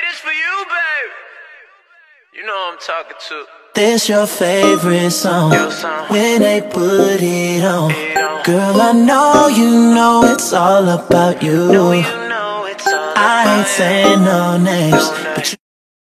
this for you, babe. You know who I'm talking to. This your favorite song Your song. When they put it on It on. Girl, I know you know it's all about you No, you know it's all I about ain't saying no names No But you